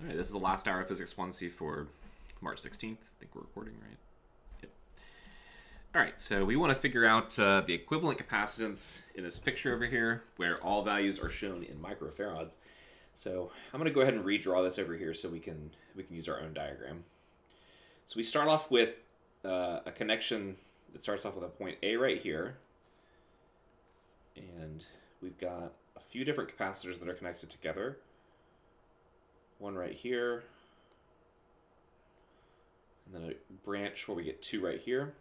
All right, this is the last hour of Physics 1C for March 16th. I think we're recording, right? Yep. All right, so we want to figure out uh, the equivalent capacitance in this picture over here, where all values are shown in microfarads. So I'm going to go ahead and redraw this over here so we can we can use our own diagram. So we start off with uh, a connection that starts off with a point A right here, and we've got a few different capacitors that are connected together one right here, and then a branch where we get two right here.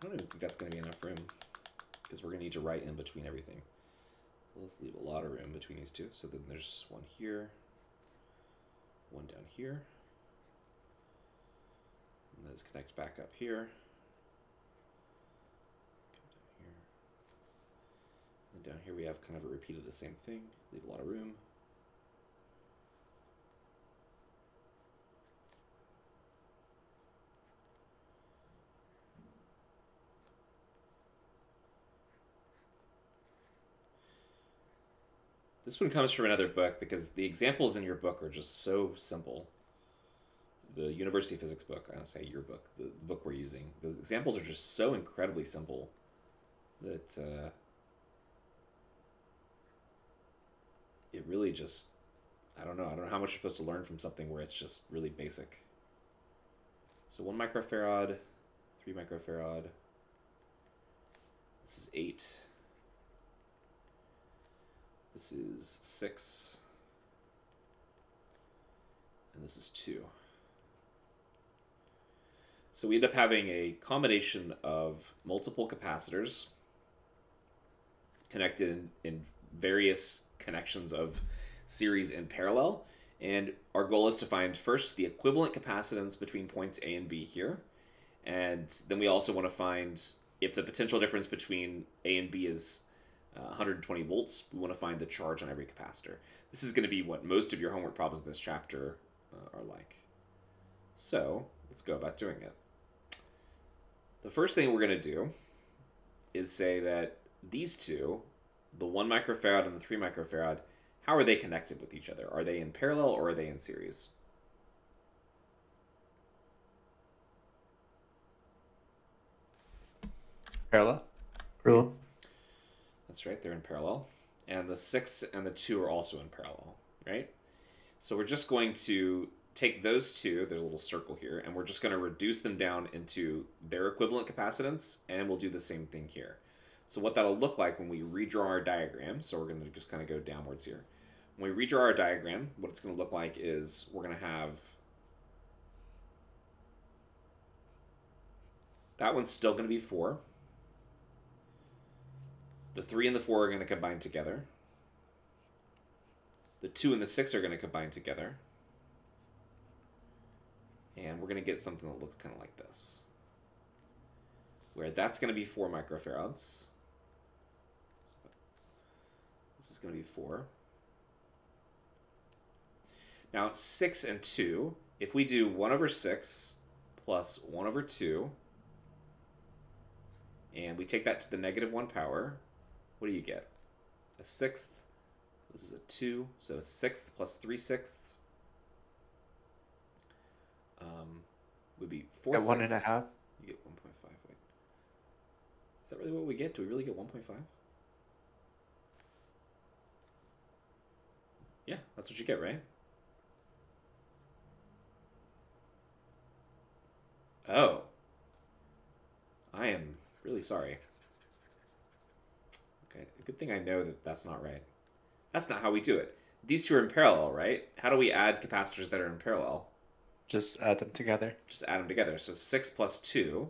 I don't even think that's going to be enough room because we're going to need to write in between everything. So let's leave a lot of room between these two. So then there's one here, one down here, and those connect back up here. And down here we have kind of a repeat of the same thing. Leave a lot of room. This one comes from another book because the examples in your book are just so simple. The University of Physics book, I don't say your book, the book we're using, the examples are just so incredibly simple that uh, it really just I don't know. I don't know how much you're supposed to learn from something where it's just really basic. So one microfarad, three microfarad. This is eight. This is six. And this is two. So we end up having a combination of multiple capacitors connected in, in various connections of series in parallel. And our goal is to find first the equivalent capacitance between points A and B here. And then we also want to find if the potential difference between A and B is uh, 120 volts, we want to find the charge on every capacitor. This is going to be what most of your homework problems in this chapter uh, are like. So let's go about doing it. The first thing we're going to do is say that these two the 1 microfarad and the 3 microfarad, how are they connected with each other? Are they in parallel or are they in series? Parallel. Parallel. That's right, they're in parallel. And the 6 and the 2 are also in parallel, right? So we're just going to take those two, there's a little circle here, and we're just going to reduce them down into their equivalent capacitance, and we'll do the same thing here. So what that'll look like when we redraw our diagram, so we're going to just kind of go downwards here. When we redraw our diagram, what it's going to look like is we're going to have that one's still going to be 4. The 3 and the 4 are going to combine together. The 2 and the 6 are going to combine together. And we're going to get something that looks kind of like this. Where that's going to be 4 microfarads. This is going to be 4. Now, 6 and 2, if we do 1 over 6 plus 1 over 2, and we take that to the negative 1 power, what do you get? A sixth. This is a 2, so a sixth plus 3 sixths um, would be 4 At one and a half. You get 1.5. Wait. Is that really what we get? Do we really get 1.5? Yeah, that's what you get, right? Oh. I am really sorry. Okay, good thing I know that that's not right. That's not how we do it. These two are in parallel, right? How do we add capacitors that are in parallel? Just add them together. Just add them together. So 6 plus 2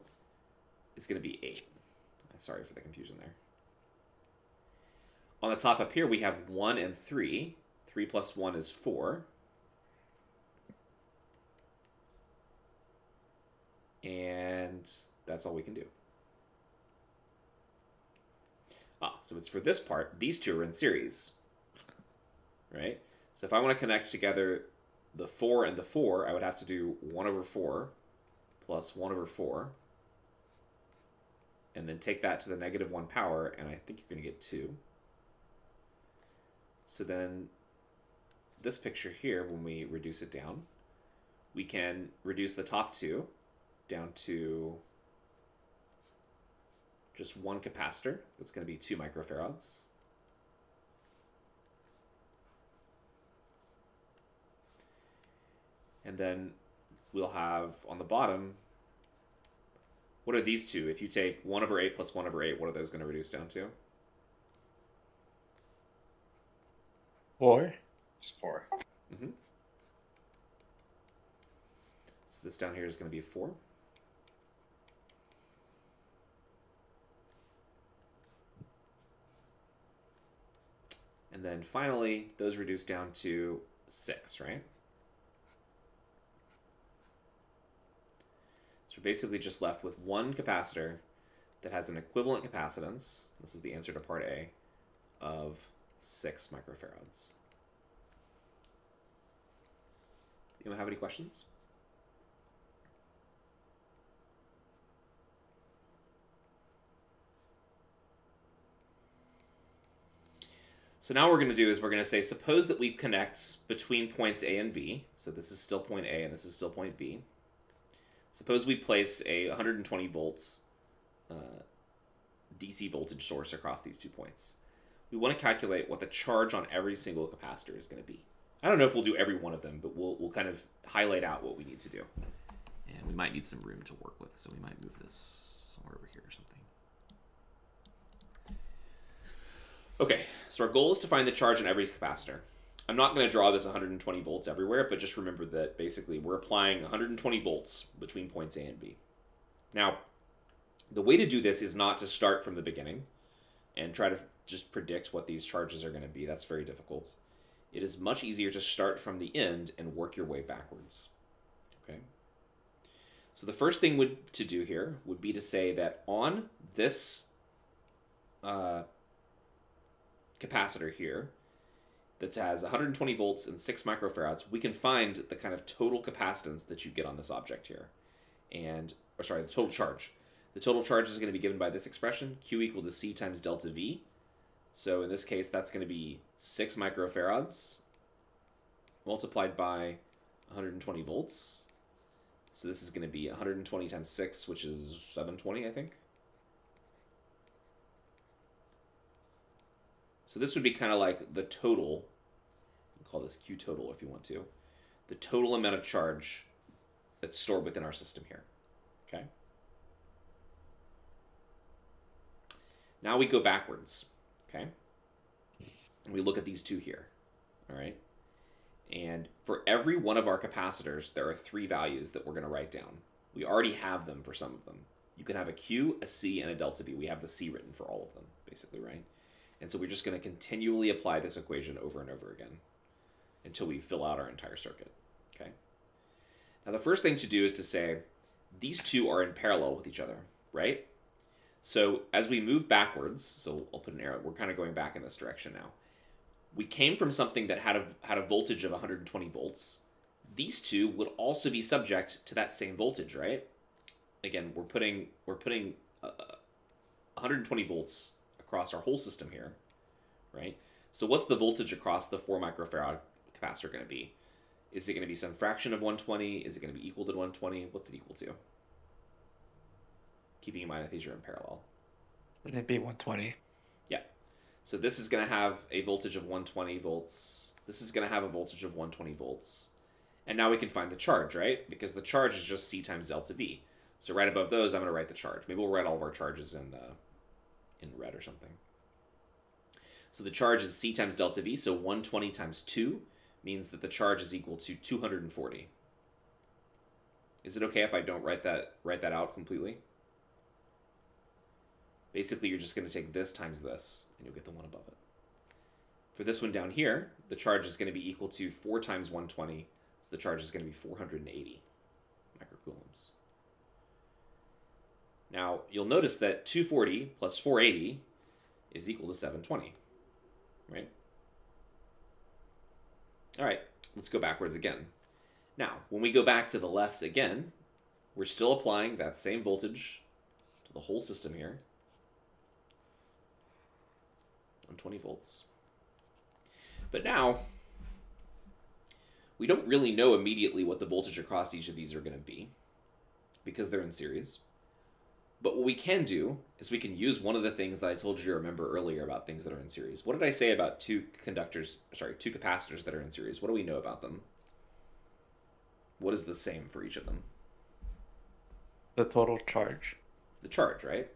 is going to be 8. Sorry for the confusion there. On the top up here, we have 1 and 3. 3 plus 1 is 4. And that's all we can do. Ah, so it's for this part, these two are in series. Right? So if I want to connect together the 4 and the 4, I would have to do 1 over 4 plus 1 over 4. And then take that to the negative 1 power, and I think you're going to get 2. So then this picture here, when we reduce it down, we can reduce the top two down to just one capacitor. That's going to be 2 microfarads. And then we'll have on the bottom, what are these two? If you take 1 over 8 plus 1 over 8, what are those going to reduce down to? 4. There's 4 Mm-hmm. So this down here is going to be a four. And then finally, those reduce down to six, right? So we're basically just left with one capacitor that has an equivalent capacitance, this is the answer to part A, of six microfarads. Anyone have any questions? So now what we're going to do is we're going to say, suppose that we connect between points A and B. So this is still point A and this is still point B. Suppose we place a 120 volts uh, DC voltage source across these two points. We want to calculate what the charge on every single capacitor is going to be. I don't know if we'll do every one of them, but we'll, we'll kind of highlight out what we need to do. And we might need some room to work with, so we might move this somewhere over here or something. Okay, so our goal is to find the charge in every capacitor. I'm not going to draw this 120 volts everywhere, but just remember that basically we're applying 120 volts between points A and B. Now, the way to do this is not to start from the beginning and try to just predict what these charges are going to be. That's very difficult. It is much easier to start from the end and work your way backwards. Okay. So the first thing would to do here would be to say that on this uh, capacitor here that has 120 volts and 6 microfarads, we can find the kind of total capacitance that you get on this object here. And, or sorry, the total charge. The total charge is going to be given by this expression, Q equal to C times delta V. So in this case, that's going to be 6 microfarads multiplied by 120 volts. So this is going to be 120 times 6, which is 720, I think. So this would be kind of like the total, call this Q total if you want to, the total amount of charge that's stored within our system here. Okay. Now we go backwards. Okay. And we look at these two here. All right. And for every one of our capacitors, there are three values that we're going to write down. We already have them for some of them. You can have a Q, a C, and a delta V. We have the C written for all of them, basically, right? And so we're just going to continually apply this equation over and over again until we fill out our entire circuit. Okay. Now the first thing to do is to say these two are in parallel with each other, right? So as we move backwards, so I'll put an arrow, we're kind of going back in this direction now. We came from something that had a, had a voltage of 120 volts. These two would also be subject to that same voltage, right? Again, we're putting we're putting uh, 120 volts across our whole system here, right? So what's the voltage across the 4 microfarad capacitor going to be? Is it going to be some fraction of 120? Is it going to be equal to 120? What's it equal to? Keeping in mind that these are in parallel. It'd be 120. Yeah. So this is going to have a voltage of 120 volts. This is going to have a voltage of 120 volts. And now we can find the charge, right? Because the charge is just C times delta V. So right above those, I'm going to write the charge. Maybe we'll write all of our charges in uh, in red or something. So the charge is C times delta V, so 120 times 2 means that the charge is equal to 240. Is it okay if I don't write that write that out completely? Basically, you're just going to take this times this, and you'll get the one above it. For this one down here, the charge is going to be equal to 4 times 120, so the charge is going to be 480 microcoulombs. Now, you'll notice that 240 plus 480 is equal to 720, right? All right, let's go backwards again. Now, when we go back to the left again, we're still applying that same voltage to the whole system here. 120 volts. But now, we don't really know immediately what the voltage across each of these are going to be because they're in series. But what we can do is we can use one of the things that I told you to remember earlier about things that are in series. What did I say about two conductors, sorry, two capacitors that are in series? What do we know about them? What is the same for each of them? The total charge. The charge, right?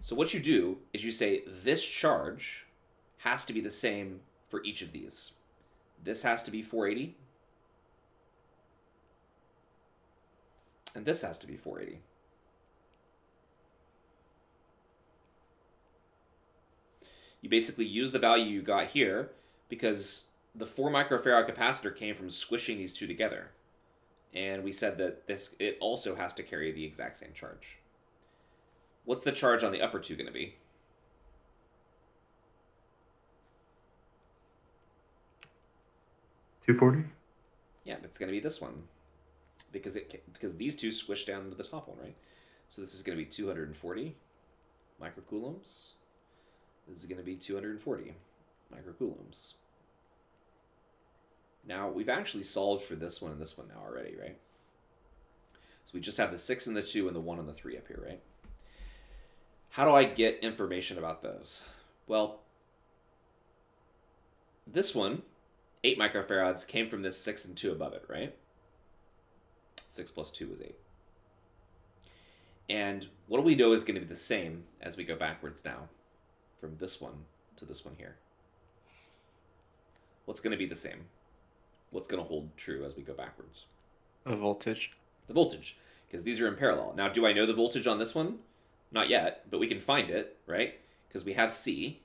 So what you do is you say this charge has to be the same for each of these. This has to be 480. And this has to be 480. You basically use the value you got here because the 4 microfarad capacitor came from squishing these two together. And we said that this it also has to carry the exact same charge. What's the charge on the upper two going to be? Two forty. Yeah, it's going to be this one because it because these two squish down to the top one, right? So this is going to be 240 microcoulombs. This is going to be 240 microcoulombs. Now, we've actually solved for this one and this one now already, right? So we just have the 6 and the 2 and the 1 and the 3 up here, right? How do I get information about those? Well, this one, 8 microfarads, came from this 6 and 2 above it, right? 6 plus 2 is 8. And what do we know is going to be the same as we go backwards now from this one to this one here? What's going to be the same? What's going to hold true as we go backwards? The voltage. The voltage, because these are in parallel. Now, do I know the voltage on this one? Not yet, but we can find it, right? Because we have C,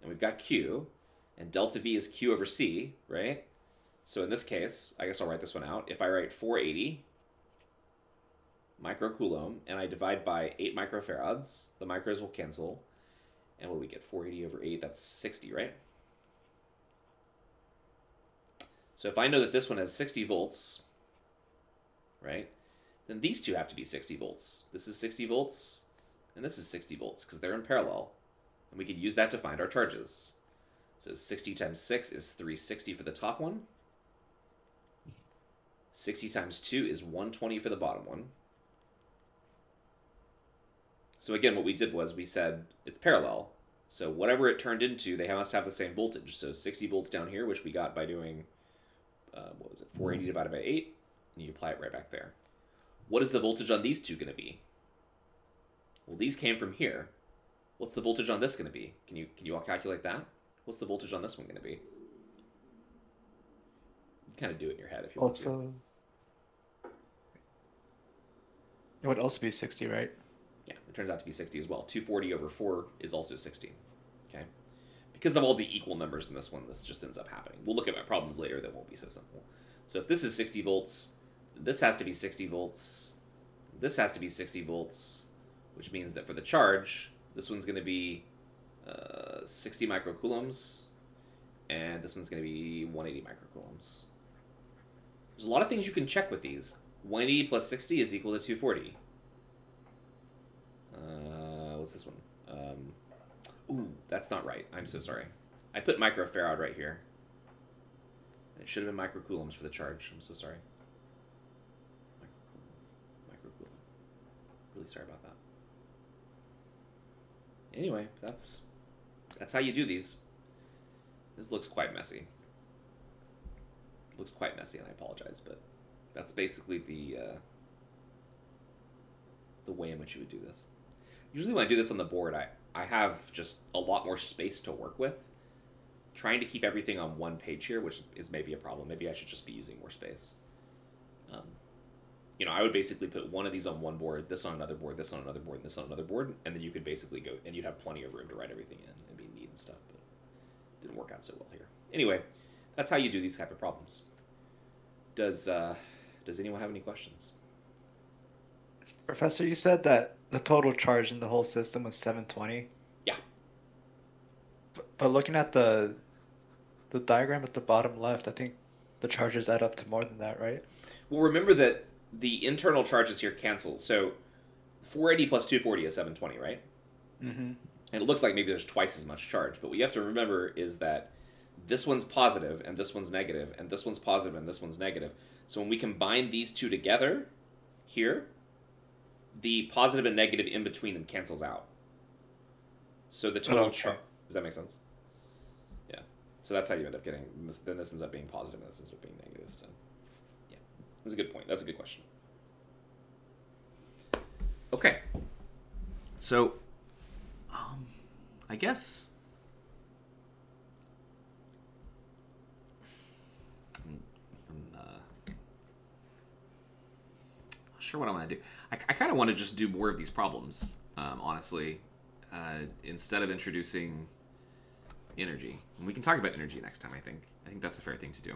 and we've got Q, and delta V is Q over C, right? So in this case, I guess I'll write this one out. If I write 480 microcoulomb and I divide by 8 microfarads, the micros will cancel. And what do we get? 480 over 8, that's 60, right? So if I know that this one has 60 volts, right, then these two have to be 60 volts. This is 60 volts, and this is 60 volts, because they're in parallel. And we can use that to find our charges. So 60 times 6 is 360 for the top one. 60 times 2 is 120 for the bottom one. So again, what we did was we said it's parallel. So whatever it turned into, they must have the same voltage. So 60 volts down here, which we got by doing, uh, what was it, 480 divided by 8, and you apply it right back there. What is the voltage on these two going to be? Well, these came from here. What's the voltage on this going to be? Can you can you all calculate that? What's the voltage on this one going to be? You kind of do it in your head if you want to. Also, it would also be 60, right? Yeah, it turns out to be 60 as well. 240 over 4 is also 60. Okay? Because of all the equal numbers in this one, this just ends up happening. We'll look at my problems later that won't be so simple. So if this is 60 volts, this has to be 60 volts, this has to be 60 volts, which means that for the charge, this one's going to be uh, 60 microcoulombs, and this one's going to be 180 microcoulombs. There's a lot of things you can check with these. 180 plus 60 is equal to 240. Uh, what's this one? Um, ooh, that's not right. I'm so sorry. I put microfarad right here. It should have been microcoulombs for the charge. I'm so sorry. Microcoulomb. Microcoulomb. Really sorry about that. Anyway, that's that's how you do these. This looks quite messy. Looks quite messy, and I apologize, but that's basically the uh, the way in which you would do this. Usually, when I do this on the board, I I have just a lot more space to work with. Trying to keep everything on one page here, which is maybe a problem. Maybe I should just be using more space. Um, you know, I would basically put one of these on one board, this on another board, this on another board, and this on another board, and then you could basically go and you'd have plenty of room to write everything in and be neat and stuff. But didn't work out so well here. Anyway, that's how you do these type of problems. Does uh, does anyone have any questions? Professor, you said that the total charge in the whole system was 720. Yeah. But, but looking at the the diagram at the bottom left, I think the charges add up to more than that, right? Well, remember that the internal charges here cancel. So 480 plus 240 is 720, right? Mm-hmm. And it looks like maybe there's twice as much charge. But what you have to remember is that this one's positive and this one's negative, and this one's positive and this one's negative. So when we combine these two together here, the positive and negative in between them cancels out. So the total Okay. charge. Does that make sense? Yeah. So that's how you end up getting. This, then this ends up being positive and this ends up being negative. So, yeah, that's a good point. That's a good question. Okay. So, um, I guess. I'm, I'm, uh, not sure what I want to do. I, I kind of want to just do more of these problems, um, honestly, uh, instead of introducing energy. And we can talk about energy next time, I think. I think that's a fair thing to do.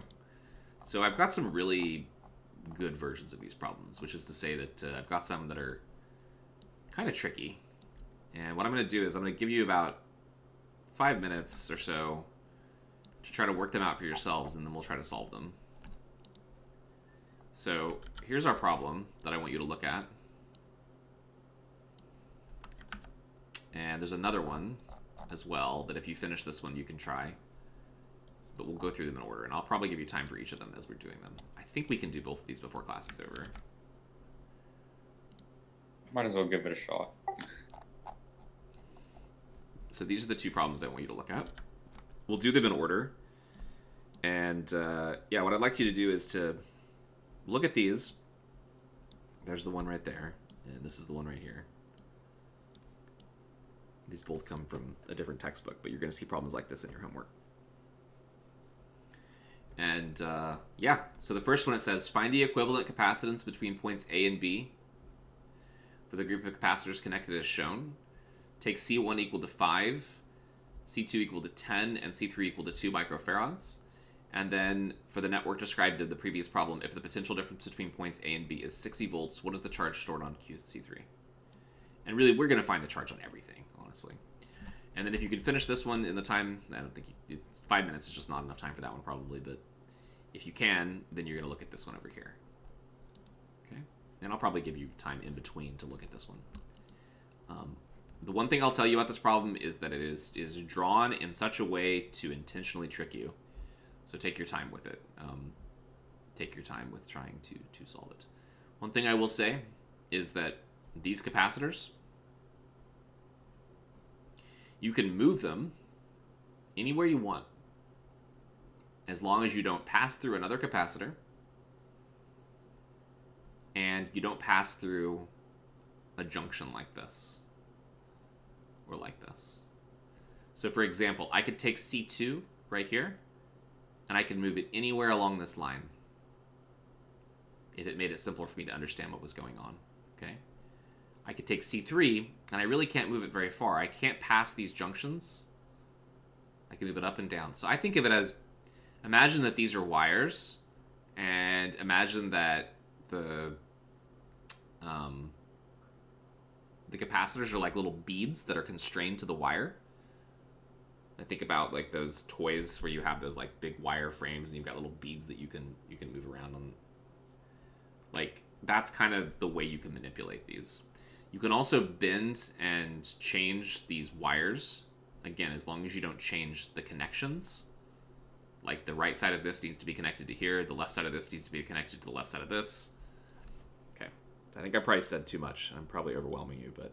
So I've got some really good versions of these problems, which is to say that uh, I've got some that are kind of tricky. And what I'm going to do is I'm going to give you about five minutes or so to try to work them out for yourselves, and then we'll try to solve them. So here's our problem that I want you to look at. And there's another one as well that if you finish this one, you can try. But we'll go through them in order, and I'll probably give you time for each of them as we're doing them. I think we can do both of these before class is over. Might as well give it a shot. So these are the two problems I want you to look at. We'll do them in order. And uh, yeah, what I'd like you to do is to look at these. There's the one right there, and this is the one right here. These both come from a different textbook, but you're going to see problems like this in your homework. And uh, yeah, so the first one it says find the equivalent capacitance between points A and B for the group of capacitors connected as shown. Take C1 equal to 5, C2 equal to 10, and C3 equal to 2 microfarads. And then for the network described in the previous problem, if the potential difference between points A and B is 60 volts, what is the charge stored on QC3? And really, we're going to find the charge on everything, honestly. And then if you can finish this one in the time, I don't think you, it's five minutes is just not enough time for that one probably, but if you can, then you're going to look at this one over here. Okay? And I'll probably give you time in between to look at this one. Um, the one thing I'll tell you about this problem is that it is is drawn in such a way to intentionally trick you. So take your time with it. Um, take your time with trying to to solve it. One thing I will say is that these capacitors, you can move them anywhere you want, as long as you don't pass through another capacitor and you don't pass through a junction like this like this. So for example, I could take C2 right here and I could move it anywhere along this line if it made it simpler for me to understand what was going on, okay? I could take C3 and I really can't move it very far. I can't pass these junctions. I can move it up and down. So I think of it as imagine that these are wires and imagine that the um, the capacitors are like little beads that are constrained to the wire. I think about like those toys where you have those like big wire frames and you've got little beads that you can you can move around on. Like that's kind of the way you can manipulate these. You can also bend and change these wires again as long as you don't change the connections. Like the right side of this needs to be connected to here, the left side of this needs to be connected to the left side of this. I think I probably said too much. I'm probably overwhelming you, but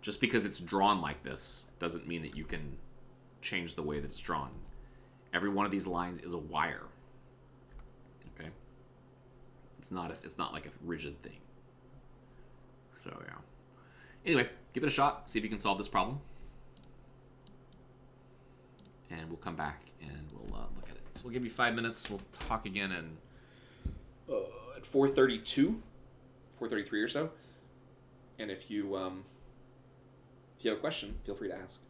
just because it's drawn like this doesn't mean that you can change the way that it's drawn. Every one of these lines is a wire. Okay? It's not a, it's not like a rigid thing. So yeah. Anyway, give it a shot. See if you can solve this problem. And we'll come back and we'll uh, look at it. So we'll give you five minutes. We'll talk again and uh, at 4:32, 4:33 or so. And if you um, if you have a question, feel free to ask.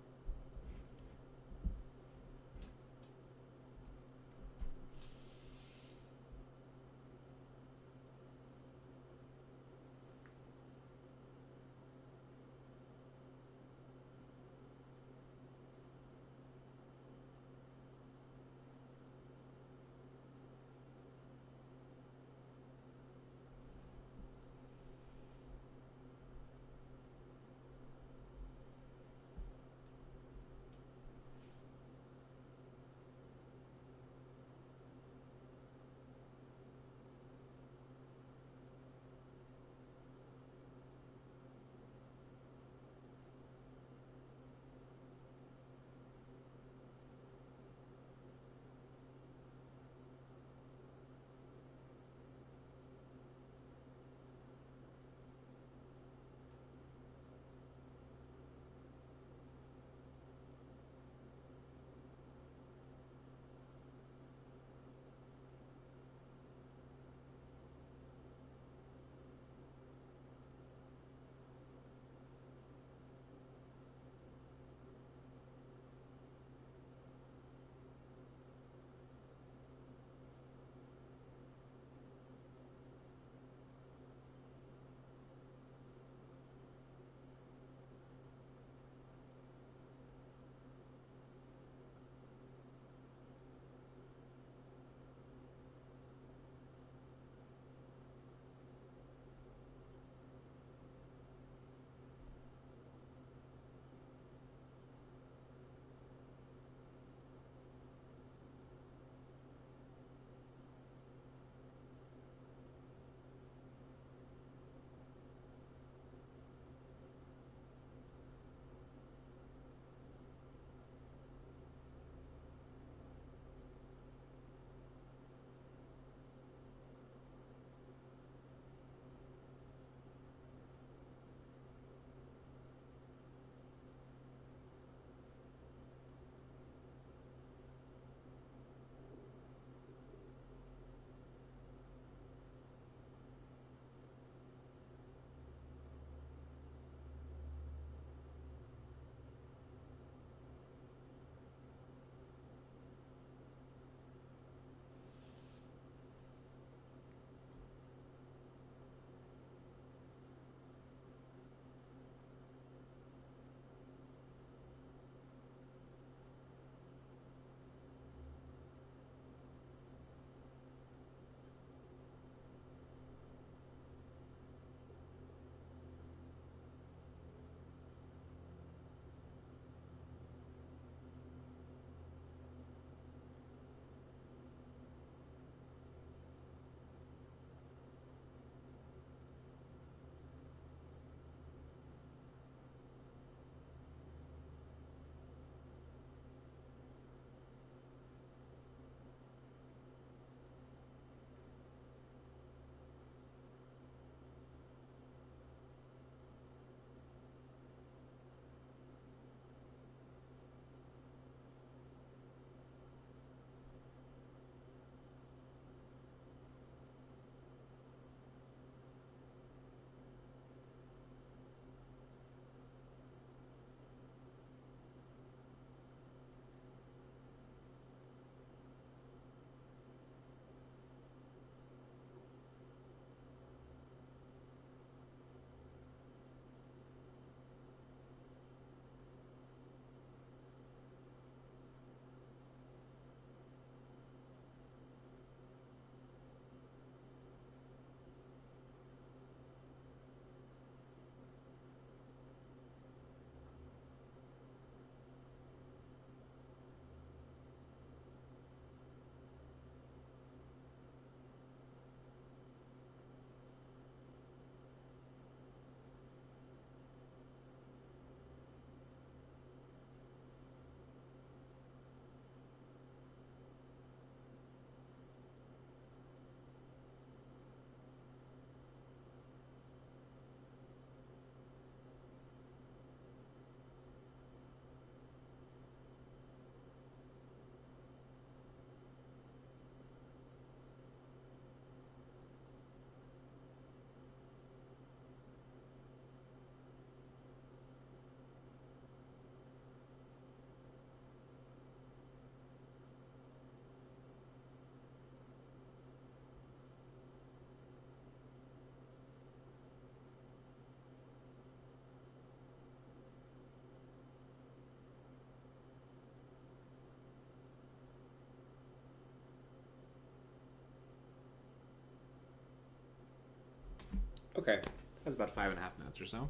Okay. That's about five and a half minutes or so.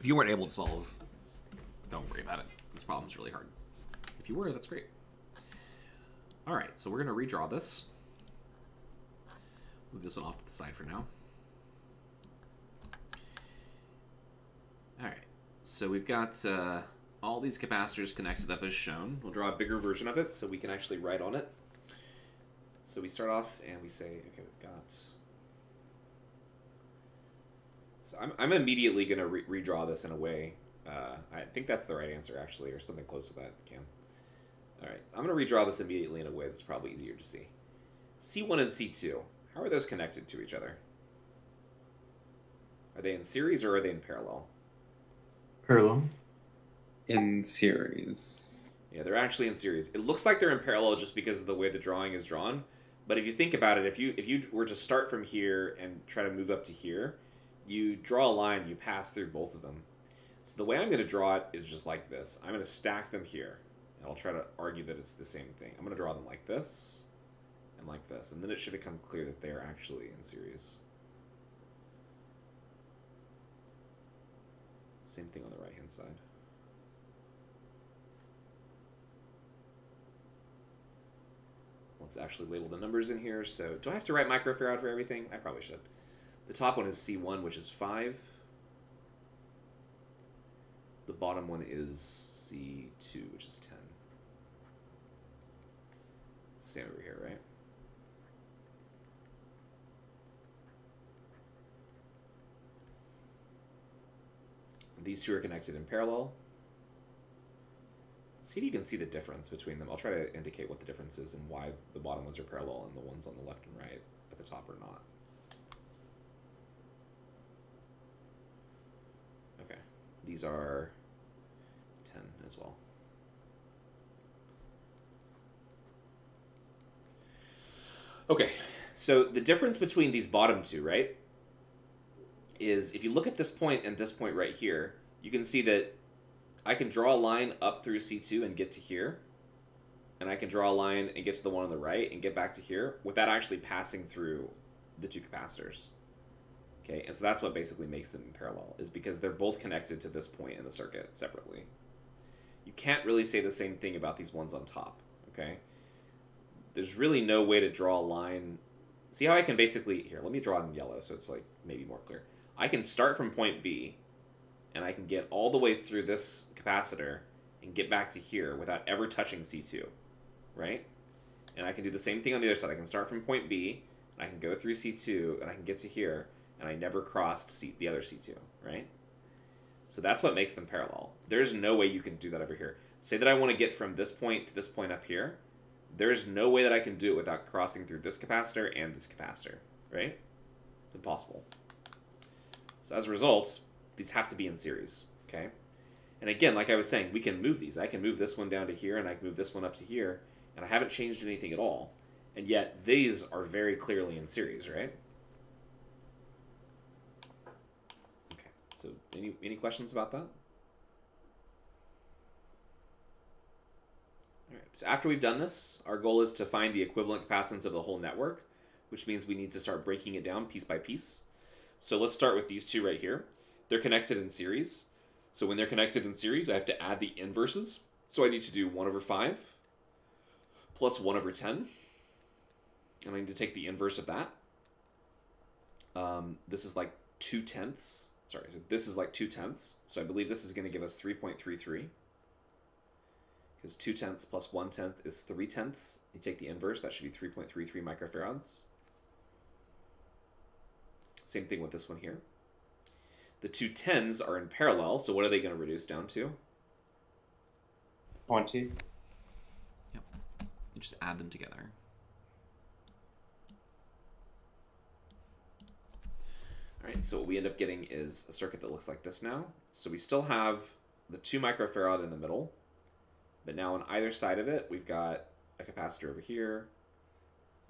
If you weren't able to solve, don't worry about it. This problem's really hard. If you were, that's great. All right, so we're going to redraw this. Move this one off to the side for now. All right, so we've got uh, all these capacitors connected up as shown. We'll draw a bigger version of it so we can actually write on it. So we start off and we say, okay, we've got. So I'm, I'm immediately going to re- redraw this in a way. Uh, I think that's the right answer, actually, or something close to that, Cam. All right, I'm going to redraw this immediately in a way that's probably easier to see. C1 and C2, how are those connected to each other? Are they in series or are they in parallel? Parallel. In series. Yeah, they're actually in series. It looks like they're in parallel just because of the way the drawing is drawn. But if you think about it, if you if you were to start from here and try to move up to here, you draw a line, you pass through both of them. So the way I'm going to draw it is just like this. I'm going to stack them here. And I'll try to argue that it's the same thing. I'm going to draw them like this and like this. And then it should become clear that they're actually in series. Same thing on the right hand side. Let's actually label the numbers in here. So do I have to write microfarad for everything? I probably should. The top one is C1, which is 5. The bottom one is C2, which is 10. Same over here, right? These two are connected in parallel. See if you can see the difference between them. I'll try to indicate what the difference is and why the bottom ones are parallel and the ones on the left and right at the top are not. Okay, these are 10 as well. Okay, so the difference between these bottom two, right, is if you look at this point and this point right here, you can see that I can draw a line up through C2 and get to here. And I can draw a line and get to the one on the right and get back to here without actually passing through the two capacitors. Okay, and so that's what basically makes them parallel, is because they're both connected to this point in the circuit separately. You can't really say the same thing about these ones on top, okay? There's really no way to draw a line. See how I can basically, here, let me draw it in yellow so it's like maybe more clear. I can start from point B, and I can get all the way through this capacitor and get back to here without ever touching C2, right? And I can do the same thing on the other side. I can start from point B, and I can go through C2, and I can get to here, and I never crossed C- the other C2, right? So that's what makes them parallel. There's no way you can do that over here. Say that I want to get from this point to this point up here. There's no way that I can do it without crossing through this capacitor and this capacitor, right? Impossible. So as a result, these have to be in series, okay? And again, like I was saying, we can move these. I can move this one down to here, and I can move this one up to here, and I haven't changed anything at all. And yet, these are very clearly in series, right? Okay, so any, any questions about that? All right, so after we've done this, our goal is to find the equivalent capacitance of the whole network, which means we need to start breaking it down piece by piece. So let's start with these two right here. They're connected in series. So when they're connected in series, I have to add the inverses. So I need to do 1 over 5 plus 1 over 10. And I need to take the inverse of that. Um, this is like 2 tenths. Sorry, this is like 2 tenths. So I believe this is going to give us 3.33. Because 2 tenths plus 1 tenth is 3 tenths. You take the inverse, that should be 3.33 microfarads. Same thing with this one here. The two tens are in parallel, so what are they going to reduce down to? 20. Yep. You just add them together. All right, so what we end up getting is a circuit that looks like this now. So we still have the 2 microfarad in the middle, but now on either side of it, we've got a capacitor over here,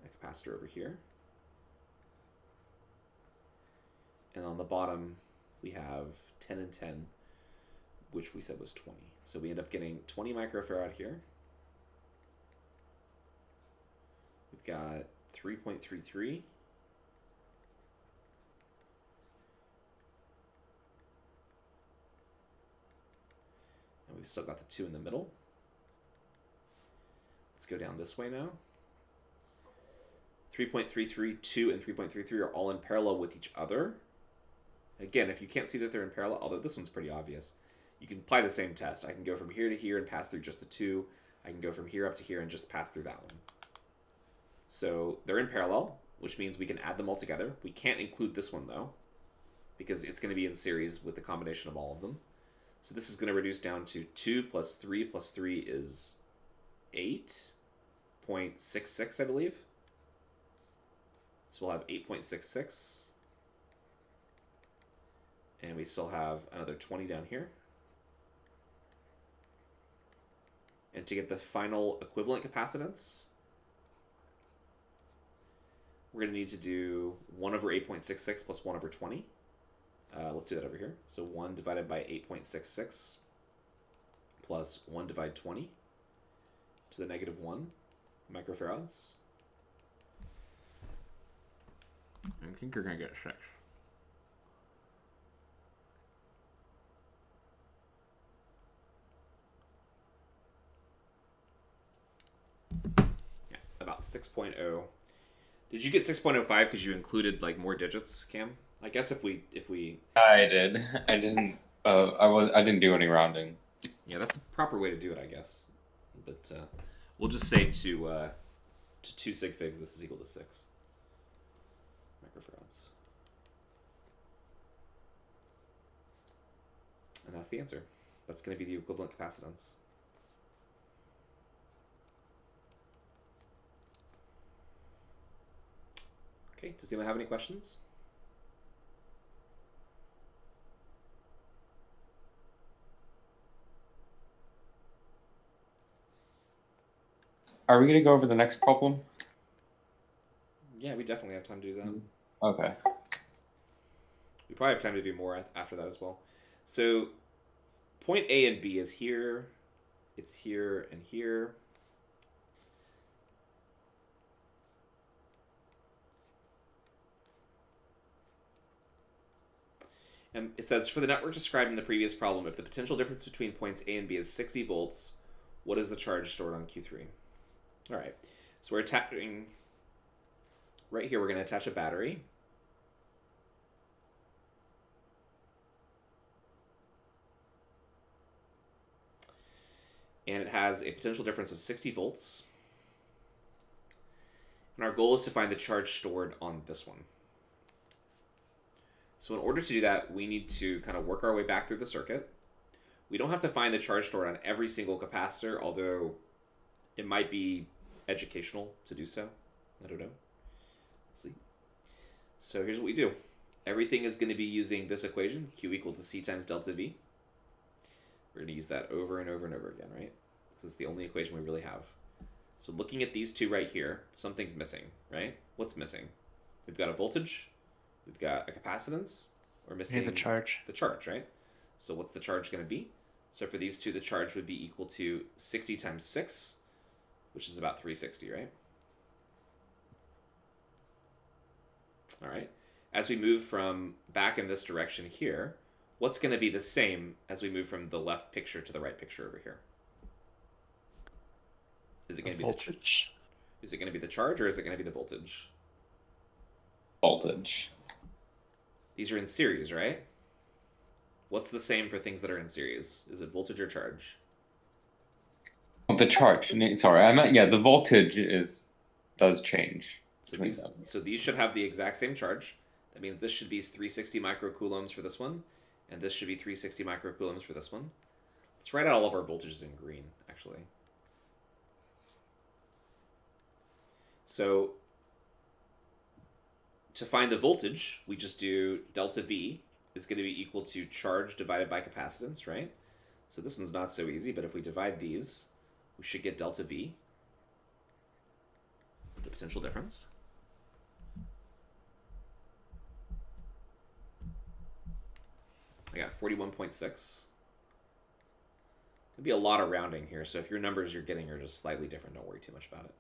a capacitor over here. And on the bottom, we have 10 and 10, which we said was 20. So we end up getting 20 microfarad here. We've got 3.33. And we've still got the 2 in the middle. Let's go down this way now. 3.33, 2, and 3.33 are all in parallel with each other. Again, if you can't see that they're in parallel, although this one's pretty obvious, you can apply the same test. I can go from here to here and pass through just the 2. I can go from here up to here and just pass through that one. So they're in parallel, which means we can add them all together. We can't include this one though, because it's going to be in series with the combination of all of them. So this is going to reduce down to 2 plus 3 plus 3 is 8.66, I believe. So we'll have 8.66. And we still have another 20 down here. And to get the final equivalent capacitance, we're going to need to do 1 over 8.66 plus 1 over 20. Uh, let's do that over here. So 1 divided by 8.66 plus 1 divided 20 to the negative 1 microfarads. I think you're going to get 6. About 6.0. Did you get 6.05 because you included like more digits, Cam? I guess if we if we I did. I didn't. Uh, I was. I didn't do any rounding. yeah, that's the proper way to do it, I guess. But uh, we'll just say to uh, to two sig figs, this is equal to six microfarads, and that's the answer. That's going to be the equivalent capacitance. Okay, does anyone have any questions? Are we gonna go over the next problem? Yeah, we definitely have time to do that. Mm-hmm. Okay. We probably have time to do more after that as well. So, point A and B is here. It's here and here. And it says for the network described in the previous problem, if the potential difference between points A and B is 60 volts, what is the charge stored on Q3? All right. So we're attaching right here. We're going to attach a battery. and it has a potential difference of 60 volts. And our goal is to find the charge stored on this one. So in order to do that, we need to kind of work our way back through the circuit. We don't have to find the charge stored on every single capacitor, although it might be educational to do so. I don't know. Let's see. So here's what we do. Everything is going to be using this equation, Q equal to C times delta V. We're going to use that over and over and over again, right? Because it's the only equation we really have. So looking at these two right here, something's missing, right? What's missing? We've got a voltage, we've got a capacitance, we're missing need the charge. the charge, right? So what's the charge going to be? So for these two, the charge would be equal to 60 times 6, which is about 360, right? All right. As we move from back in this direction here, what's going to be the same as we move from the left picture to the right picture over here? Is it going to be the voltage. is it going to be the charge or is it going to be the voltage? Voltage. These are in series, right? What's the same for things that are in series? Is it voltage or charge? Oh, the charge. Sorry, I meant yeah. The voltage is does change. So these, them. so these should have the exact same charge. That means this should be 360 microcoulombs for this one, and this should be 360 microcoulombs for this one. Let's write out all of our voltages in green, actually. So to find the voltage, we just do delta V is going to be equal to charge divided by capacitance, right? So this one's not so easy, but if we divide these, we should get delta V, the potential difference. I got 41.6. There'll be a lot of rounding here, so if your numbers you're getting are just slightly different, don't worry too much about it.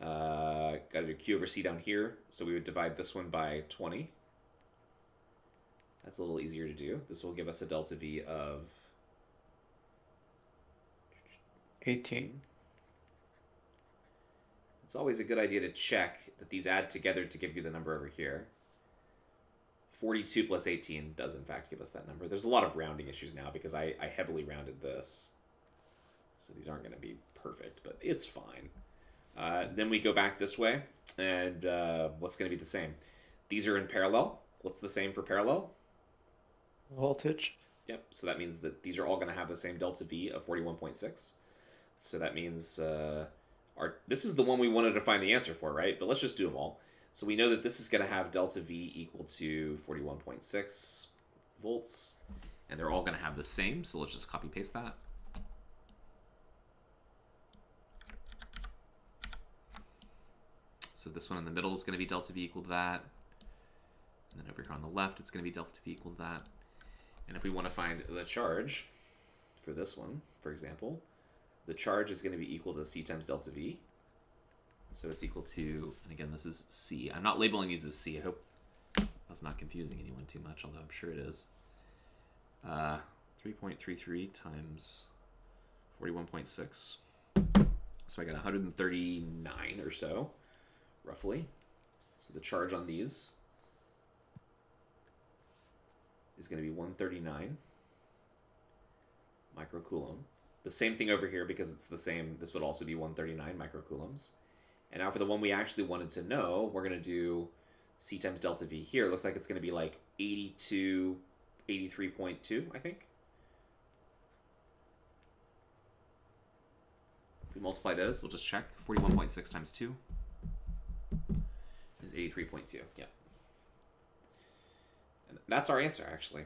Uh, got to do Q over C down here. So we would divide this one by 20. That's a little easier to do. This will give us a delta V of 18. It's always a good idea to check that these add together to give you the number over here. 42 plus 18 does in fact give us that number. There's a lot of rounding issues now because I, I heavily rounded this. So these aren't going to be perfect, but it's fine. Uh, then we go back this way, and uh, what's going to be the same? These are in parallel. What's the same for parallel? Voltage. Yep, so that means that these are all going to have the same delta V of 41.6. So that means uh, our this is the one we wanted to find the answer for, right? But let's just do them all. So we know that this is going to have delta V equal to 41.6 volts, and they're all going to have the same, so let's just copy paste that. So this one in the middle is going to be delta V equal to that. And then over here on the left, it's going to be delta V equal to that. And if we want to find the charge for this one, for example, the charge is going to be equal to C times delta V. So it's equal to, and again, this is C. I'm not labeling these as C. I hope that's not confusing anyone too much, although I'm sure it is. Uh, 3.33 times 41.6. So I got 139 or so, roughly. So the charge on these is going to be 139 microcoulomb. The same thing over here because it's the same. This would also be 139 microcoulombs. And now for the one we actually wanted to know, we're going to do C times delta V here. It looks like it's going to be like 82, 83.2, I think. If we multiply those, we'll just check. 41.6 times 2 is 83.2. Yeah. And that's our answer, actually.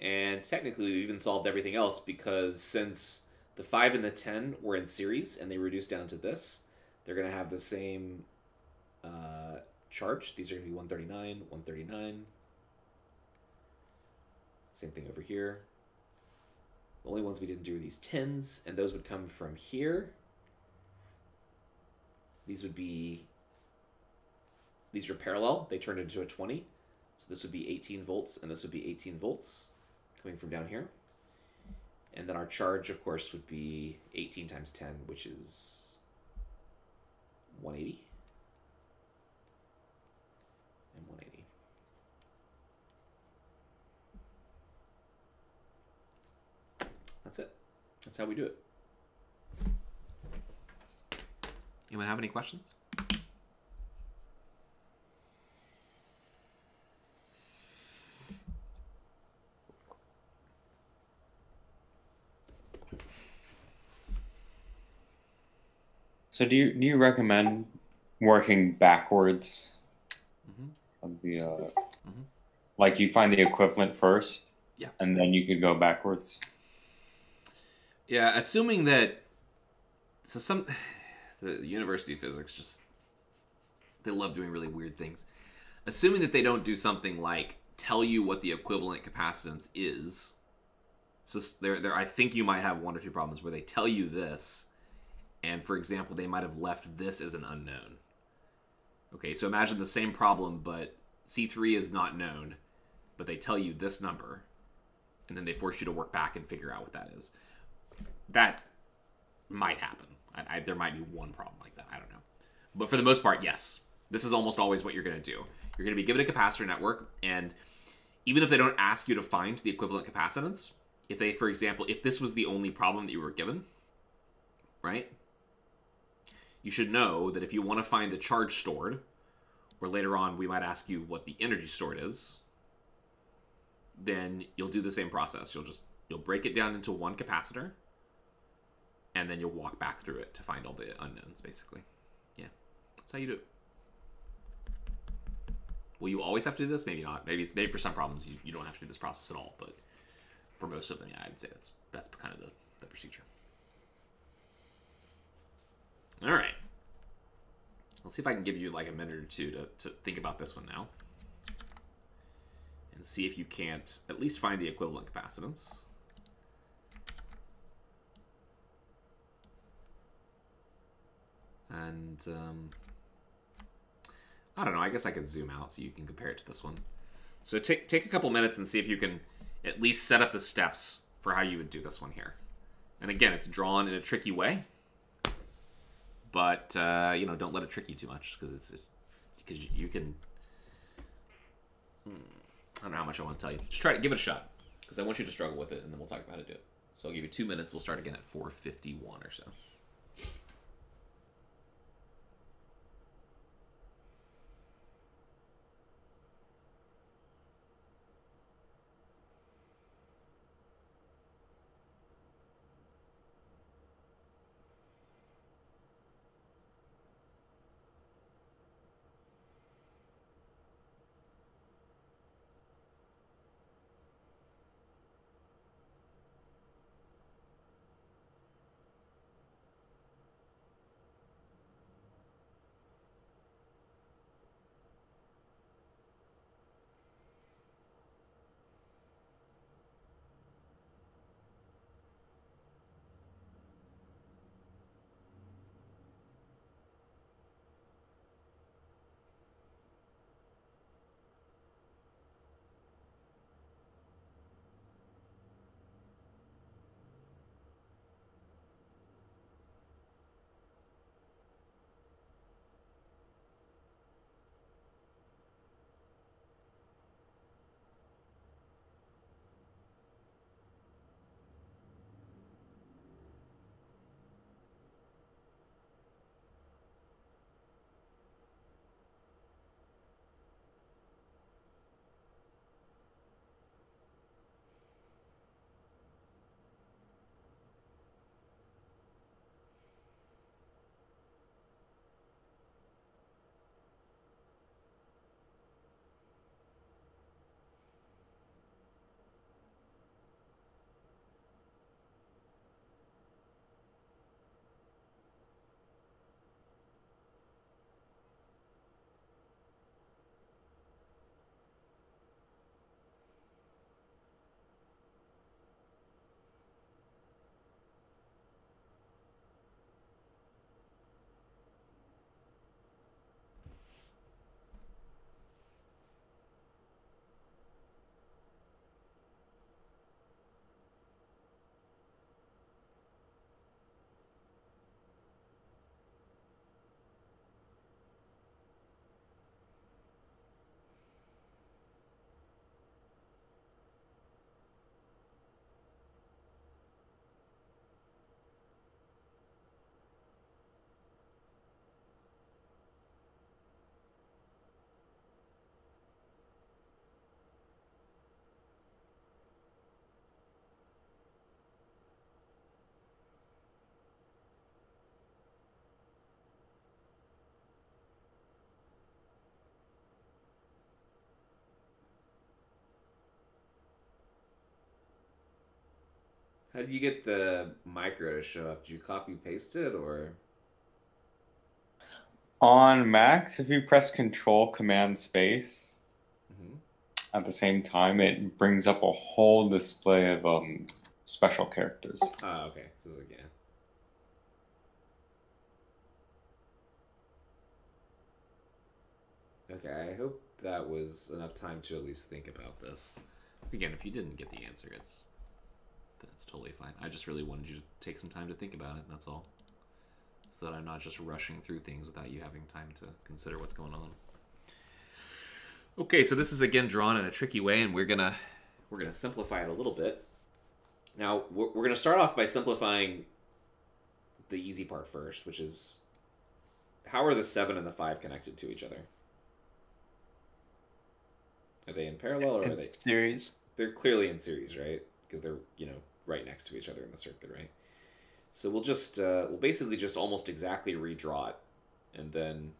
And technically, we even solved everything else because since the 5 and the 10 were in series and they reduced down to this, they're going to have the same uh, charge. These are going to be 139, 139. Same thing over here. The only ones we didn't do are these 10s, and those would come from here. These would be, these are parallel. They turned into a 20. So this would be 18 volts, and this would be 18 volts coming from down here. And then our charge, of course, would be 18 times 10, which is 180. And 180. That's it. That's how we do it. Anyone have any questions? So do you do you recommend working backwards Mhm. of the uh, Mhm. like you find the equivalent first, Yeah. and then you could go backwards. Yeah, assuming that so some the University of Physics just they love doing really weird things. Assuming that they don't do something like tell you what the equivalent capacitance is. So there there I think you might have one or two problems where they tell you this and for example, they might have left this as an unknown. Okay, so imagine the same problem but C3 is not known, but they tell you this number and then they force you to work back and figure out what that is that might happen. I, I, there might be one problem like that. I don't know. But for the most part, yes. This is almost always what you're going to do. You're going to be given a capacitor network, and even if they don't ask you to find the equivalent capacitance, if they, for example, if this was the only problem that you were given, right? You should know that if you want to find the charge stored, or later on we might ask you what the energy stored is, then you'll do the same process. You'll just you'll break it down into one capacitor and then you'll walk back through it to find all the unknowns basically. Yeah that's how you do it. Will you always have to do this? Maybe not. Maybe it's maybe for some problems you, you don't have to do this process at all but for most of them yeah i'd say that's that's kind of the, the procedure all right let's see if i can give you like a minute or two to, to think about this one now and see if you can't at least find the equivalent capacitance And um, I don't know. I guess I could zoom out so you can compare it to this one. So take take a couple minutes and see if you can at least set up the steps for how you would do this one here. And again, it's drawn in a tricky way, but uh, you know, don't let it trick you too much because it's because you, can. Hmm, I don't know how much I want to tell you. Just try to give it a shot because I want you to struggle with it, and then we'll talk about how to do it. So I'll give you two minutes. We'll start again at 4:51 or so. How did you get the micro to show up? Did you copy paste it or? On Macs, if you press Control Command Space Mhm. at the same time, it brings up a whole display of um, special characters. Ah, okay. It's like, yeah. Okay, I hope that was enough time to at least think about this. Again, if you didn't get the answer, it's that's totally fine. I just really wanted you to take some time to think about it. That's all, so that I'm not just rushing through things without you having time to consider what's going on. Okay, so this is again drawn in a tricky way, and we're gonna we're gonna simplify it a little bit. Now we're, we're going to start off by simplifying the easy part first, which is how are the seven and the five connected to each other? Are they in parallel or are in they? series. They're clearly in series, right? Because they're you know right next to each other in the circuit, right? So we'll just uh, we'll basically just almost exactly redraw it, and then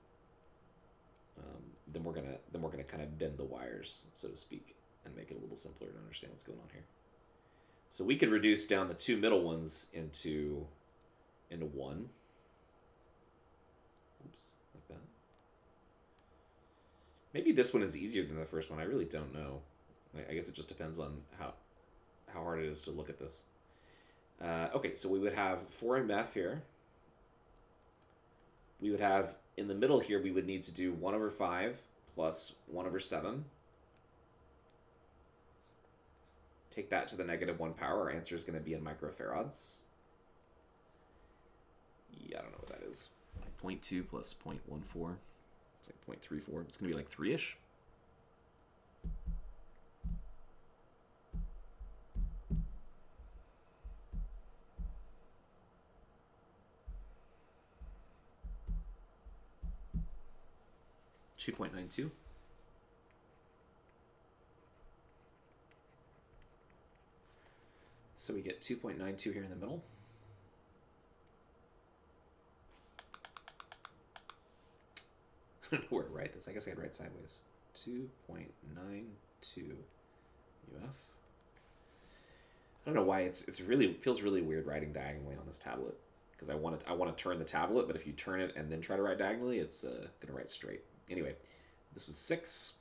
um, then we're gonna then we're gonna kind of bend the wires, so to speak, and make it a little simpler to understand what's going on here. So we could reduce down the two middle ones into into one. Oops, like that. Maybe this one is easier than the first one. I really don't know. I- I guess it just depends on how how hard it is to look at this. Uh, okay, so we would have 4mf here. We would have, in the middle here, we would need to do 1 over 5 plus 1 over 7. Take that to the negative 1 power. Our answer is going to be in microfarads. Yeah, I don't know what that is. 0.2 plus 0.14. It's like 0.34. It's going to be like 3-ish. 2.92. So we get 2.92 here in the middle. I don't know where to write this. I guess I could write sideways. 2.92 UF. I don't know why it's it's really feels really weird writing diagonally on this tablet because I want to I want to turn the tablet, but if you turn it and then try to write diagonally, it's uh, gonna write straight. Anyway, this was six,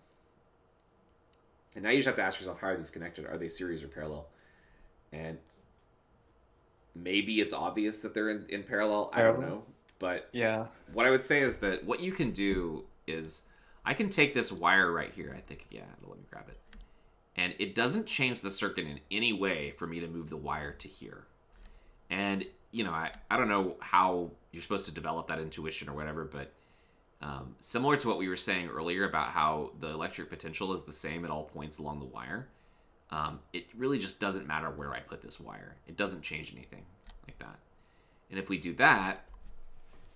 and now you just have to ask yourself how are these connected? Are they series or parallel? And maybe it's obvious that they're in, in parallel. I don't know, but Yeah. what I would say is that what you can do is I can take this wire right here. I think, yeah, let me grab it. And it doesn't change the circuit in any way for me to move the wire to here. And, you know, I, I don't know how you're supposed to develop that intuition or whatever, but um, similar to what we were saying earlier about how the electric potential is the same at all points along the wire, um, it really just doesn't matter where I put this wire. It doesn't change anything like that. And if we do that,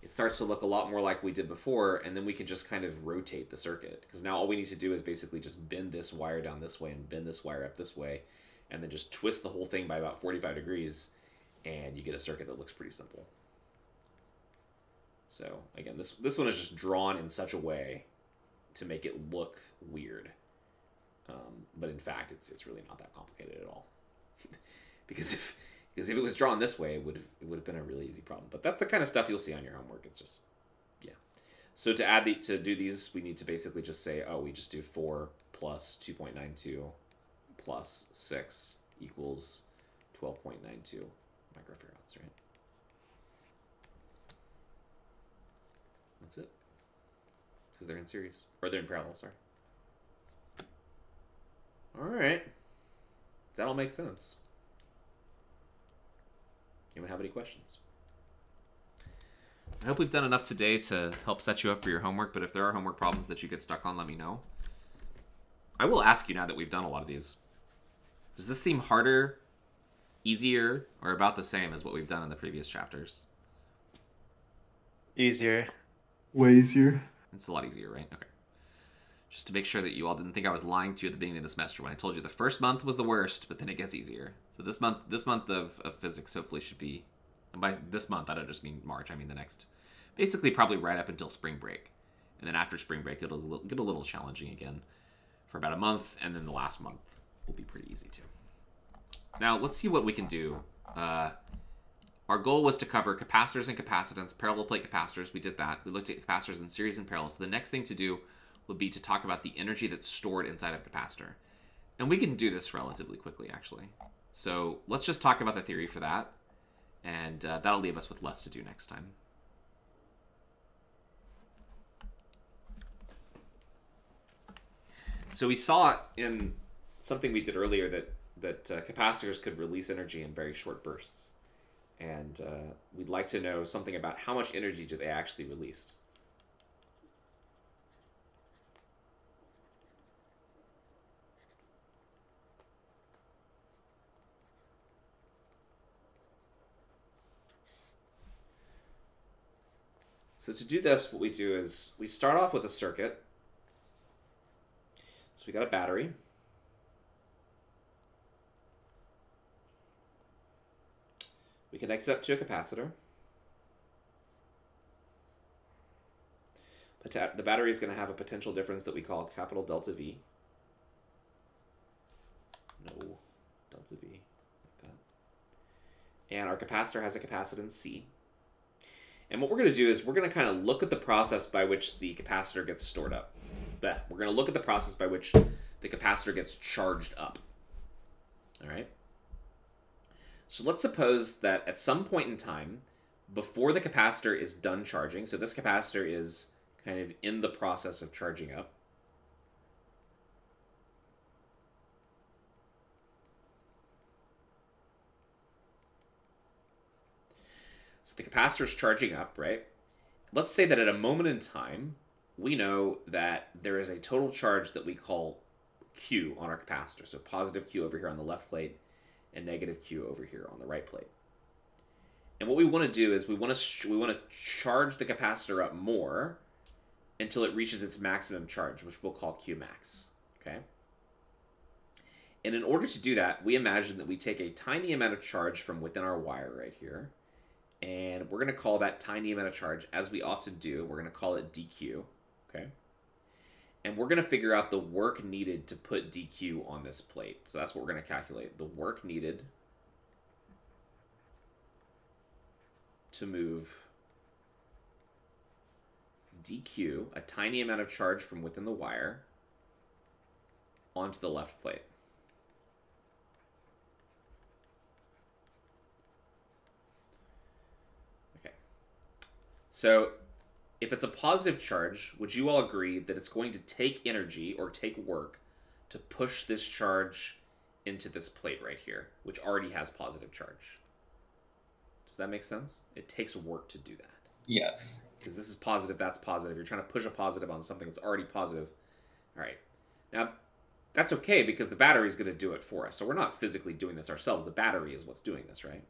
it starts to look a lot more like we did before, and then we can just kind of rotate the circuit. Because now all we need to do is basically just bend this wire down this way and bend this wire up this way, and then just twist the whole thing by about 45 degrees, and you get a circuit that looks pretty simple. So again, this this one is just drawn in such a way to make it look weird, um, but in fact, it's it's really not that complicated at all. because if because if it was drawn this way, it would have, it would have been a really easy problem. But that's the kind of stuff you'll see on your homework. It's just yeah. So to add the to do these, we need to basically just say, oh, we just do four plus two point nine two plus six equals twelve point nine two microfarads, right? That's it. Because they're in series or they're in parallel. Sorry. All right. Does that all make sense? Anyone have any questions? I hope we've done enough today to help set you up for your homework, but if there are homework problems that you get stuck on, let me know. I will ask you now that we've done a lot of these. Does this seem harder, easier, or about the same as what we've done in the previous chapters? Easier. Way easier. It's a lot easier, right? Okay. Just to make sure that you all didn't think I was lying to you at the beginning of the semester when I told you the first month was the worst, but then it gets easier. So this month, this month of, of physics hopefully should be, and by this month I don't just mean March, I mean the next, basically probably right up until spring break, and then after spring break it'll get a little challenging again for about a month, and then the last month will be pretty easy too. Now let's see what we can do. Uh, our goal was to cover capacitors and capacitance, parallel plate capacitors. We did that. We looked at capacitors in series and parallel. So the next thing to do would be to talk about the energy that's stored inside of capacitor. And we can do this relatively quickly, actually. So let's just talk about the theory for that, and uh, that'll leave us with less to do next time. So we saw in something we did earlier that that uh, capacitors could release energy in very short bursts, and uh, we'd like to know something about how much energy do they actually release. So to do this, what we do is we start off with a circuit. So we got a battery. We connect it up to a capacitor. The battery is going to have a potential difference that we call capital delta V. No, delta V, like that. And our capacitor has a capacitance C. And what we're going to do is we're going to kind of look at the process by which the capacitor gets stored up. We're going to look at the process by which the capacitor gets charged up. All right. So let's suppose that at some point in time, before the capacitor is done charging, so this capacitor is kind of in the process of charging up. So the capacitor is charging up, right? Let's say that at a moment in time, we know that there is a total charge that we call Q on our capacitor. So positive Q over here on the left plate and negative Q over here on the right plate. And what we want to do is we want to we want to charge the capacitor up more until it reaches its maximum charge, which we'll call Q max. Okay. And in order to do that, we imagine that we take a tiny amount of charge from within our wire right here, and we're going to call that tiny amount of charge, as we often do, we're going to call it dq. Okay. And we're going to figure out the work needed to put dq on this plate. So that's what we're going to calculate. The work needed to move dq, a tiny amount of charge from within the wire, onto the left plate. Okay. So if it's a positive charge, would you all agree that it's going to take energy or take work to push this charge into this plate right here, which already has positive charge? Does that make sense? It takes work to do that. Yes. Because this is positive, that's positive. You're trying to push a positive on something that's already positive. All right. Now, that's okay because the battery is going to do it for us. So we're not physically doing this ourselves. The battery is what's doing this, right?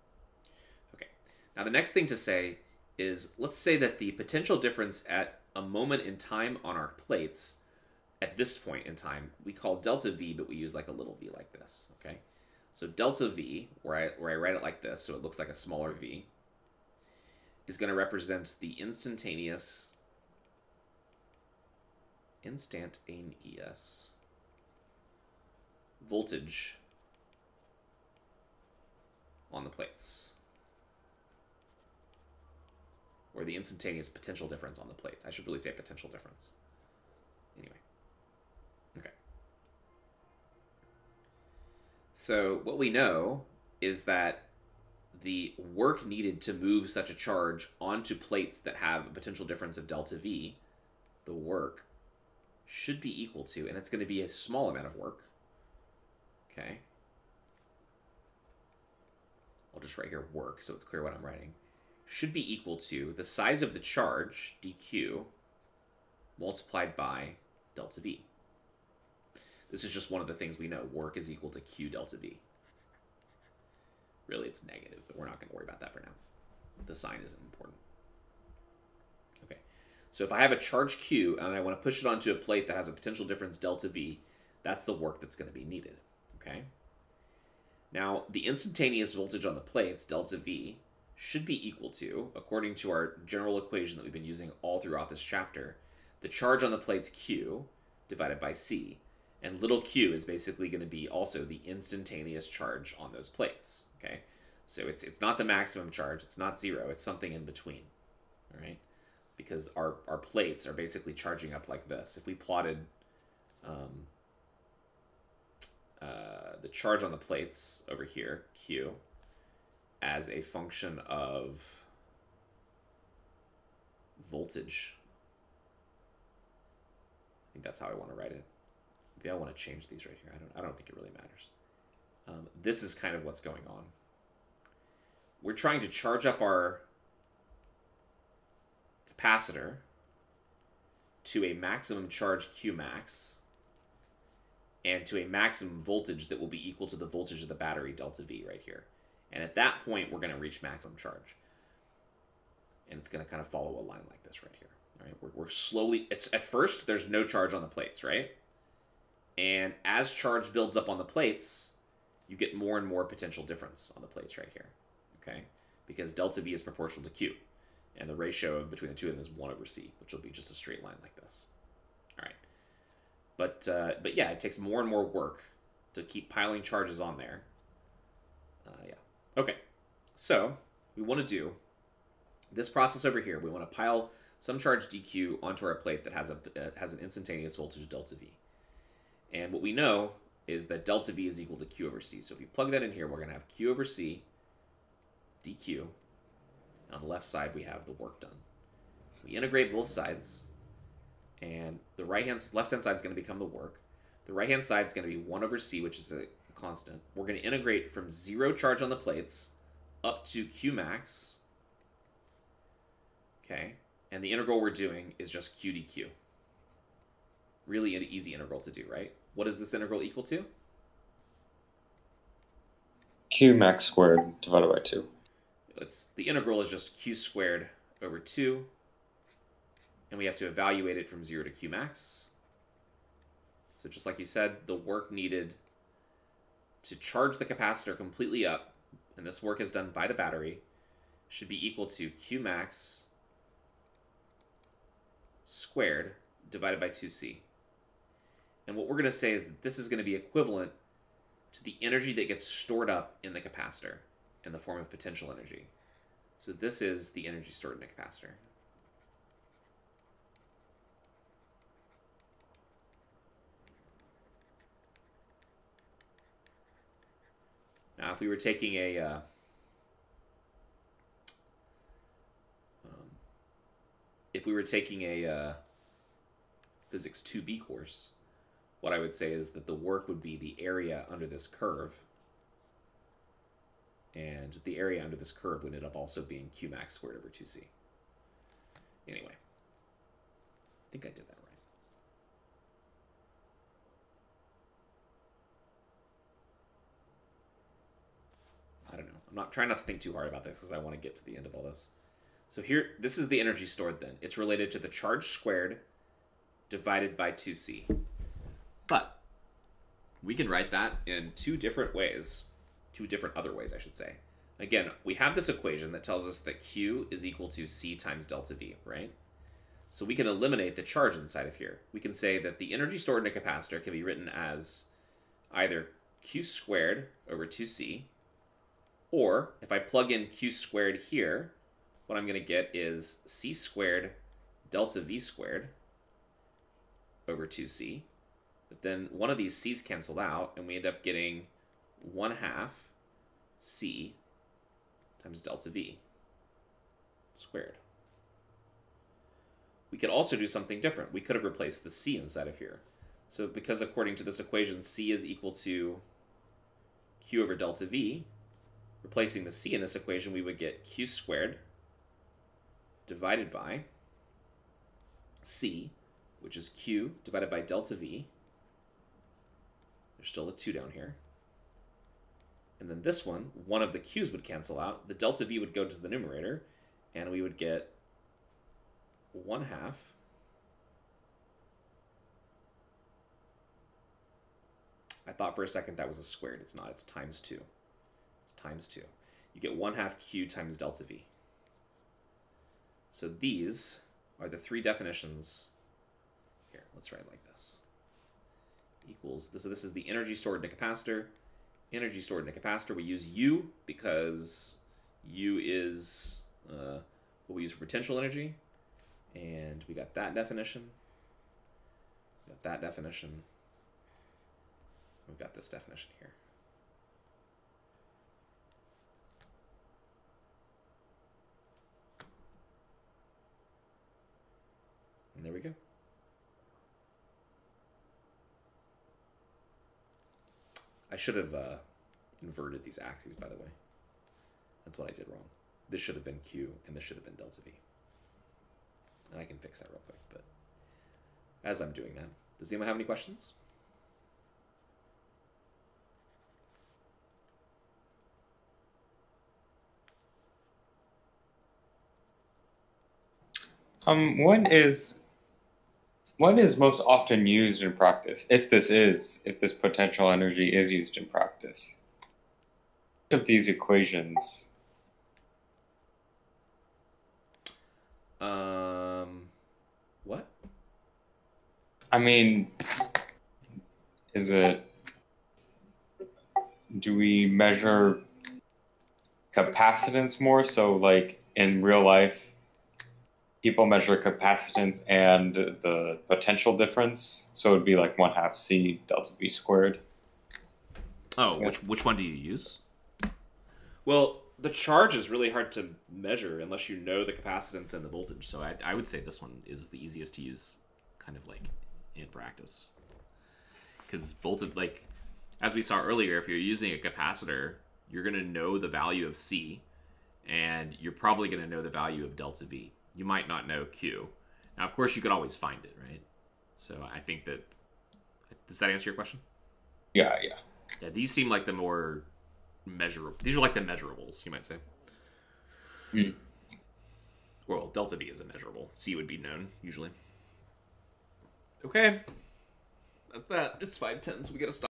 Okay. Now, the next thing to say is let's say that the potential difference at a moment in time on our plates at this point in time we call delta v but we use like a little v like this okay? So delta v where i where i write it like this so it looks like a smaller v is going to represent the instantaneous instantaneous voltage on the plates or the instantaneous potential difference on the plates. I should really say potential difference. Anyway. Okay. So what we know is that the work needed to move such a charge onto plates that have a potential difference of delta V, the work, should be equal to, and it's going to be a small amount of work. Okay. I'll just write here work so it's clear what I'm writing should be equal to the size of the charge, dq, multiplied by delta v. This is just one of the things we know. Work is equal to q delta v. Really, it's negative, but we're not going to worry about that for now. The sign isn't important. Okay, so if I have a charge q and I want to push it onto a plate that has a potential difference delta v, that's the work that's going to be needed. Okay. Now, the instantaneous voltage on the plates, delta v, should be equal to, according to our general equation that we've been using all throughout this chapter, the charge on the plates Q divided by C. And little q is basically going to be also the instantaneous charge on those plates. Okay, so it's it's not the maximum charge, it's not zero, it's something in between. All right, because our our plates are basically charging up like this. If we plotted um, uh, the charge on the plates over here, Q, as a function of voltage. I think that's how I want to write it. Maybe I want to change these right here. I don't, I don't think it really matters. Um, this is kind of what's going on. We're trying to charge up our capacitor to a maximum charge Q max and to a maximum voltage that will be equal to the voltage of the battery delta V right here. And at that point, we're going to reach maximum charge. And it's going to kind of follow a line like this right here. All right, we're, we're slowly, it's at first, there's no charge on the plates, right? And as charge builds up on the plates, you get more and more potential difference on the plates right here, okay? Because delta V is proportional to Q. And the ratio between the two of them is 1 over C, which will be just a straight line like this. All right. But, uh, but yeah, it takes more and more work to keep piling charges on there. Uh, yeah. Okay, so we want to do this process over here. We want to pile some charge dq onto our plate that has a uh, has an instantaneous voltage delta v. And what we know is that delta v is equal to q over c. So if you plug that in here, we're going to have q over c dq On the left side, we have the work done. We integrate both sides, and the right hand, left hand side is going to become the work. The right hand side is going to be 1 over c, which is a constant. We're going to integrate from zero charge on the plates up to q max. Okay, and the integral we're doing is just q dq. Really an easy integral to do, right? What is this integral equal to? q max squared divided by 2. It's the integral is just q squared over 2 and we have to evaluate it from 0 to q max. So just like you said, the work needed to charge the capacitor completely up, and this work is done by the battery, should be equal to q max squared divided by 2c. And what we're going to say is that this is going to be equivalent to the energy that gets stored up in the capacitor in the form of potential energy. So this is the energy stored in a capacitor. Now, if we were taking a uh, um, if we were taking a uh, physics 2b course, what I would say is that the work would be the area under this curve. And the area under this curve would end up also being q max squared over 2c. Anyway, I think I did that right. I don't know. I'm not trying not to think too hard about this because I want to get to the end of all this. So here, this is the energy stored then. It's related to the charge squared divided by 2c. But we can write that in two different ways. Two different other ways, I should say. Again, we have this equation that tells us that Q is equal to C times delta V, right? So we can eliminate the charge inside of here. We can say that the energy stored in a capacitor can be written as either Q squared over 2C, or if I plug in Q squared here, what I'm going to get is C squared delta V squared over 2C. But then one of these C's canceled out, and we end up getting 1 half C times delta V squared. We could also do something different. We could have replaced the C inside of here. So because according to this equation, C is equal to Q over delta V, replacing the C in this equation, we would get Q squared divided by C, which is Q divided by delta V. There's still a 2 down here. And then this one, one of the Q's would cancel out. The delta V would go to the numerator, and we would get 1 half I thought for a second that was a squared. It's not. It's times 2. It's times 2. You get 1 half q times delta v. So these are the three definitions. Here, let's write like this. Equals, so this is the energy stored in a capacitor. Energy stored in a capacitor, we use U because U is uh, what we use for potential energy. And we got that definition. We got that definition. We've got this definition here. We go. I should have uh, inverted these axes, by the way. That's what I did wrong. This should have been Q, and this should have been delta V. And I can fix that real quick, but as I'm doing that, does anyone have any questions? Um, what is what is most often used in practice, if this is, if this potential energy is used in practice? Of these equations, Um, what? I mean, is it? Do we measure capacitance more? So, like in real life, people measure capacitance and the potential difference. So it'd be like one half c delta v squared. Oh, Yeah. which which one do you use? Well, the charge is really hard to measure unless you know the capacitance and the voltage. So I, I would say this one is the easiest to use, kind of like in practice. Because bolted, like as we saw earlier, if you're using a capacitor, you're going to know the value of C, and you're probably going to know the value of delta V. You might not know Q. Now, of course, you could always find it, right? So I think that does that answer your question? Yeah, yeah. Yeah, these seem like the more measurable. These are like the measurables, you might say. Hmm. Well, delta V is a measurable. C would be known usually. Okay, that's that. It's five ten, so we gotta stop.